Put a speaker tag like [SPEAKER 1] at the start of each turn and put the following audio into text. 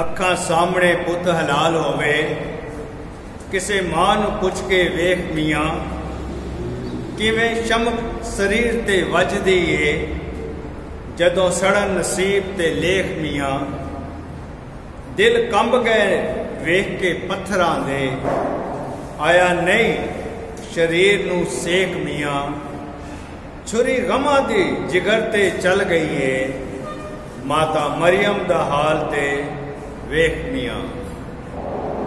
[SPEAKER 1] ਅੱਖਾਂ ਸਾਹਮਣੇ ਪੁੱਤ ਹਲਾਲ ਹੋਵੇ, ਕਿਸੇ ਮਾਂ ਨੂੰ ਪੁੱਛ ਕੇ ਵੇਖ ਮੀਆਂ, ਕਿਵੇਂ ਚਮਕ ਸਰੀਰ ਤੇ ਵੱਜਦੀ ਏ, ਜਦੋਂ ਸੜਨ ਨਸੀਬ ਤੇ ਲੇਖ ਮੀਆਂ, ਦਿਲ ਕੰਬ ਗਏ ਵੇਖ ਕੇ ਪੱਥਰਾਂ ਦੇ, ਆਇਆ ਨਹੀਂ ਸਰੀਰ ਨੂੰ ਸੇਖ ਮੀਆਂ, ਛੁਰੀ ਗਮਾਂ ਦੀ ਜਿਗਰ ਤੇ ਚਲ ਗਈ ਏ, ਮਾਤਾ ਮਰੀਮ ਦਾ ਹਾਲ ਤੇ Wake me up.